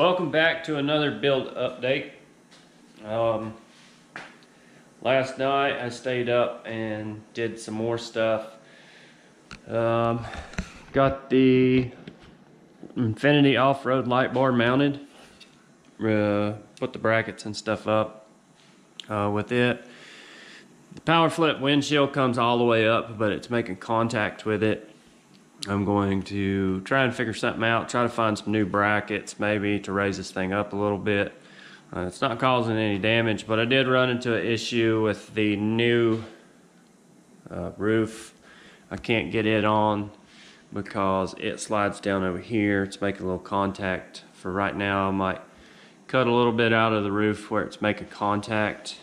Welcome back to another build update. Um, last night I stayed up and did some more stuff. Um, got the Infinity off-road light bar mounted. Uh, put the brackets and stuff up uh, with it. The power flip windshield comes all the way up, but it's making contact with it. I'm going to try and figure something out, try to find some new brackets maybe to raise this thing up a little bit. Uh, it's not causing any damage, but I did run into an issue with the new uh, roof. I can't get it on because it slides down over here. It's making a little contact. For right now, I might cut a little bit out of the roof where it's making contact.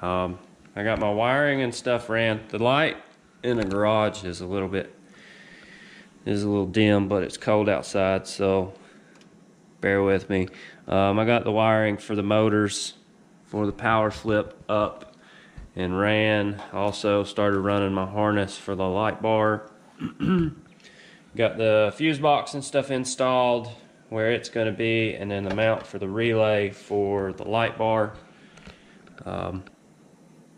Um, I got my wiring and stuff ran. The light in the garage is a little bit is a little dim, but it's cold outside, so bear with me. Um, I got the wiring for the motors for the power flip up and ran. Also started running my harness for the light bar. got the fuse box and stuff installed where it's going to be and then the mount for the relay for the light bar. Um,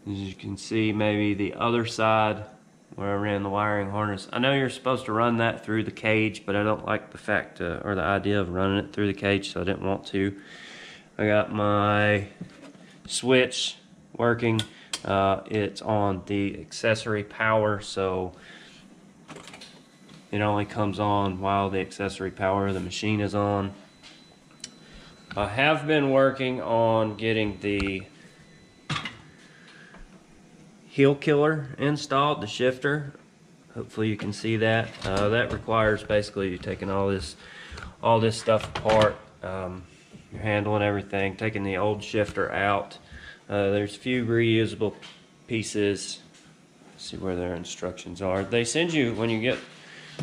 as you can see, maybe the other side where I ran the wiring harness. I know you're supposed to run that through the cage, but I don't like the fact uh, or the idea of running it through the cage, so I didn't want to. I got my switch working. Uh, it's on the accessory power, so it only comes on while the accessory power of the machine is on. I have been working on getting the Hill Killer installed, the shifter. Hopefully you can see that. Uh, that requires basically taking all this, all this stuff apart. Um, you're handling everything, taking the old shifter out. Uh, there's a few reusable pieces. Let's see where their instructions are. They send you when you get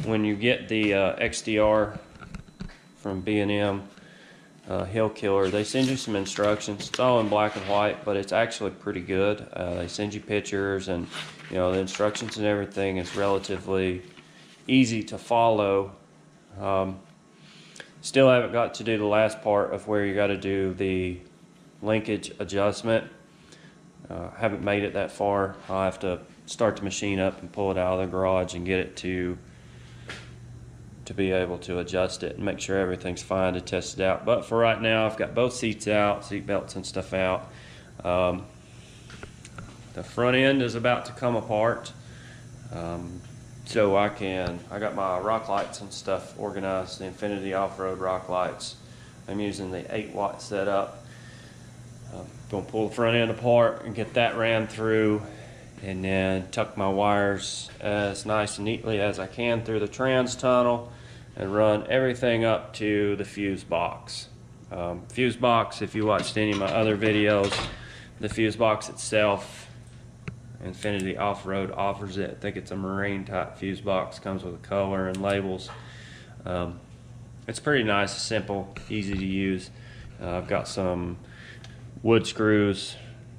when you get the uh, XDR from B&M uh, Hill Killer. They send you some instructions. It's all in black and white, but it's actually pretty good. Uh, they send you pictures, and you know the instructions and everything is relatively easy to follow. Um, still haven't got to do the last part of where you got to do the linkage adjustment. Uh, haven't made it that far. I'll have to start the machine up and pull it out of the garage and get it to to be able to adjust it and make sure everything's fine to test it out. But for right now, I've got both seats out, seat belts and stuff out. Um, the front end is about to come apart. Um, so I can, I got my rock lights and stuff organized, the Infinity off-road rock lights. I'm using the 8 watt setup. I'm gonna pull the front end apart and get that ran through and then tuck my wires as nice and neatly as I can through the trans tunnel and run everything up to the fuse box. Um, fuse box, if you watched any of my other videos, the fuse box itself, Infinity Off-Road offers it. I think it's a marine type fuse box, comes with a color and labels. Um, it's pretty nice, simple, easy to use. Uh, I've got some wood screws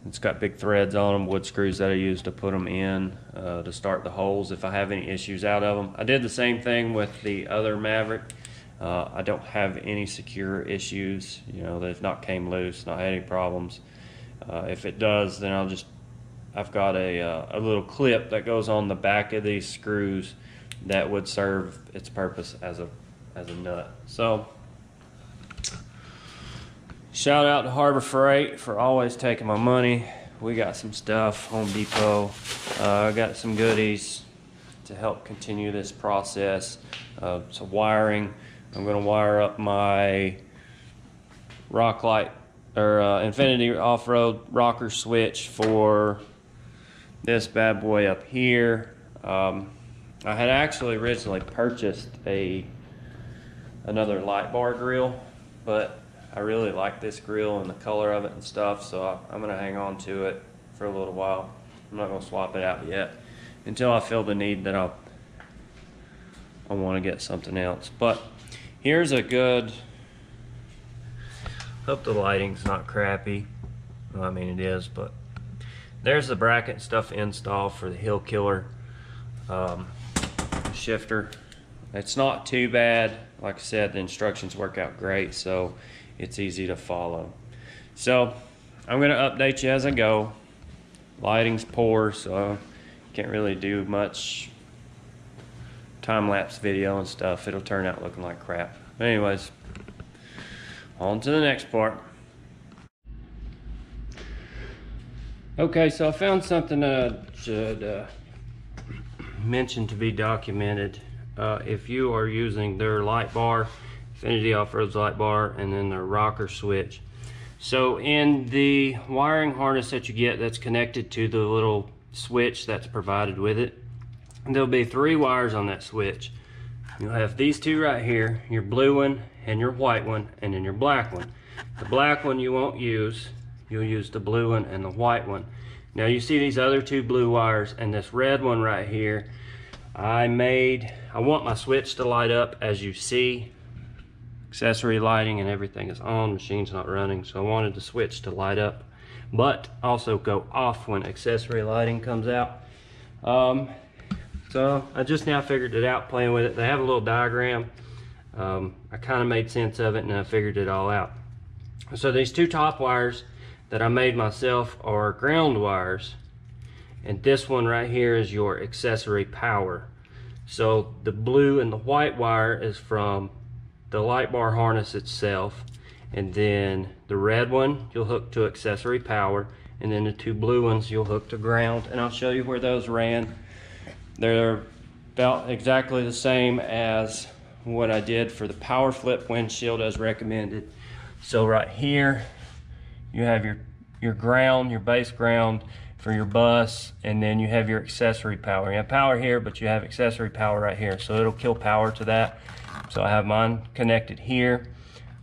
it's got big threads on them, wood screws that I use to put them in uh, to start the holes if I have any issues out of them. I did the same thing with the other Maverick. Uh, I don't have any secure issues. You know, they've not came loose, not had any problems. Uh, if it does, then I'll just, I've got a, uh, a little clip that goes on the back of these screws that would serve its purpose as a, as a nut. So Shout out to Harbor Freight for always taking my money. We got some stuff, Home Depot. Uh, I uh, got some goodies to help continue this process. Uh, so wiring, I'm gonna wire up my rock light or uh, Infinity off-road rocker switch for this bad boy up here. Um, I had actually originally purchased a another light bar grill, but I really like this grill and the color of it and stuff, so I, am gonna hang on to it for a little while. I'm not gonna swap it out yet until I feel the need that I'll I want to get something else. But here's a good. Hope the lighting's not crappy. Well, I mean it is, but there's the bracket stuff installed for the Hill Killer um, shifter. It's not too bad. Like I said, the instructions work out great. So it's easy to follow. So I'm gonna update you as I go. Lighting's poor, so can't really do much time-lapse video and stuff. It'll turn out looking like crap. But anyways, on to the next part. Okay, so I found something that I should uh, mention to be documented. Uh, if you are using their light bar, Infinity Off-Road's light bar, and then their rocker switch. So in the wiring harness that you get that's connected to the little switch that's provided with it, there'll be three wires on that switch. You'll have these two right here, your blue one and your white one, and then your black one. The black one you won't use, you'll use the blue one and the white one. Now you see these other two blue wires and this red one right here, I made, I want my switch to light up as you see. Accessory lighting and everything is on, machine's not running, so I wanted the switch to light up, but also go off when accessory lighting comes out. Um, so I just now figured it out playing with it. They have a little diagram. Um, I kind of made sense of it and I figured it all out. So these two top wires that I made myself are ground wires. And this one right here is your accessory power. So the blue and the white wire is from the light bar harness itself. And then the red one you'll hook to accessory power. And then the two blue ones you'll hook to ground. And I'll show you where those ran they're about exactly the same as what I did for the power flip windshield as recommended. So right here, you have your, your ground, your base ground for your bus, and then you have your accessory power. You have power here, but you have accessory power right here. So it'll kill power to that. So I have mine connected here,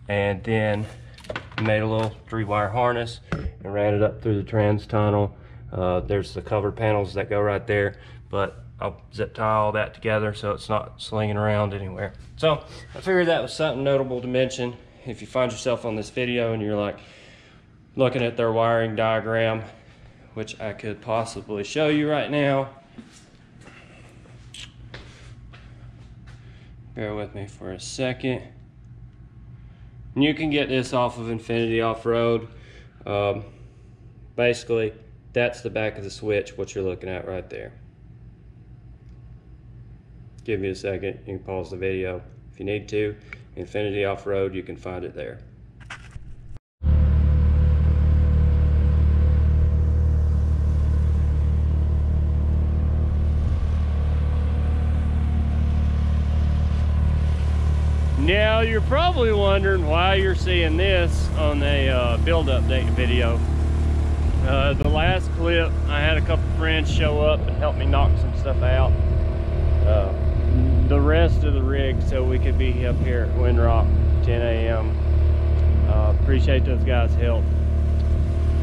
and then made a little three wire harness and ran it up through the trans tunnel. Uh, there's the cover panels that go right there, but I'll zip tie all that together so it's not slinging around anywhere. So I figured that was something notable to mention. If you find yourself on this video and you're like looking at their wiring diagram, which I could possibly show you right now. Bear with me for a second. And you can get this off of Infinity Off-Road. Um, basically, that's the back of the switch, what you're looking at right there give me a second, you can pause the video if you need to. Infinity Off-Road, you can find it there. Now you're probably wondering why you're seeing this on a uh, build update video. Uh, the last clip, I had a couple friends show up and help me knock some stuff out. Uh, the rest of the rig so we could be up here at Windrock 10 a.m. Uh, appreciate those guys' help.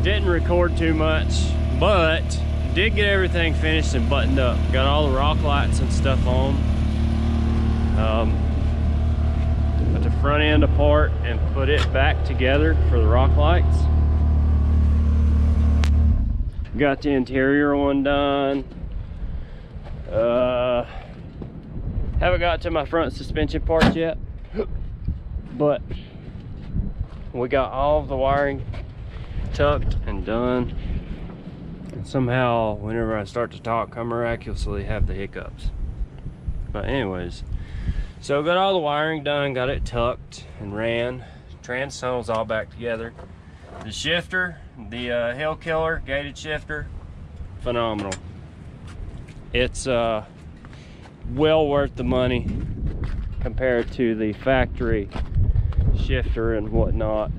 Didn't record too much, but did get everything finished and buttoned up. Got all the rock lights and stuff on. Um, front end apart and put it back together for the rock lights. Got the interior one done. Uh, haven't got to my front suspension parts yet, but we got all the wiring tucked and done. And somehow, whenever I start to talk, I miraculously have the hiccups. But anyways, so got all the wiring done, got it tucked and ran. Trans tunnel's all back together. The shifter, the uh, Hill Killer gated shifter, phenomenal. It's uh, well worth the money compared to the factory shifter and whatnot.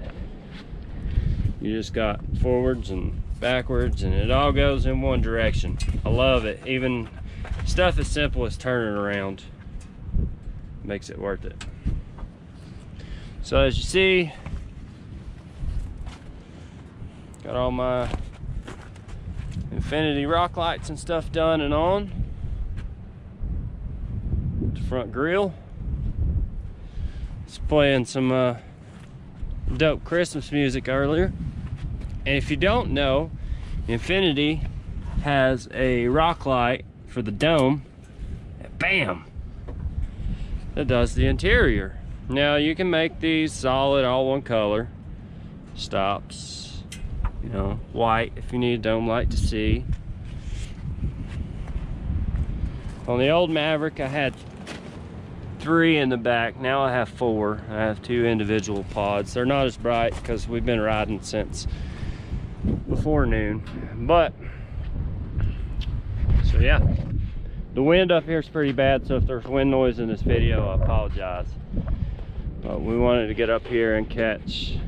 You just got forwards and backwards and it all goes in one direction. I love it. Even stuff as simple as turning around makes it worth it. So as you see, got all my infinity rock lights and stuff done and on front grill. It's playing some uh, dope Christmas music earlier. And if you don't know, Infinity has a rock light for the dome. Bam! That does the interior. Now you can make these solid, all one color. Stops, you know, white if you need a dome light to see. On the old Maverick, I had three in the back. Now I have four. I have two individual pods. They're not as bright because we've been riding since before noon. But, so yeah. The wind up here is pretty bad, so if there's wind noise in this video, I apologize. But we wanted to get up here and catch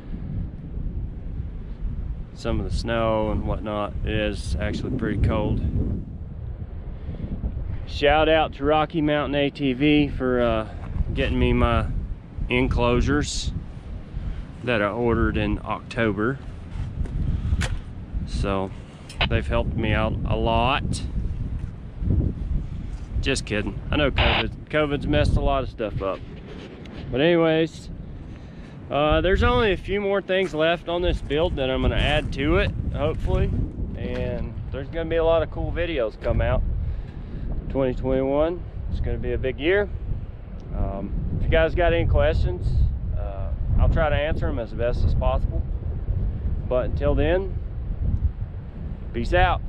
some of the snow and whatnot. It is actually pretty cold. Shout out to Rocky Mountain ATV for uh, getting me my enclosures that I ordered in October. So they've helped me out a lot. Just kidding. I know COVID, COVID's messed a lot of stuff up. But anyways, uh, there's only a few more things left on this build that I'm gonna add to it, hopefully. And there's gonna be a lot of cool videos come out. 2021, it's gonna be a big year. Um, if you guys got any questions, uh, I'll try to answer them as best as possible. But until then, peace out.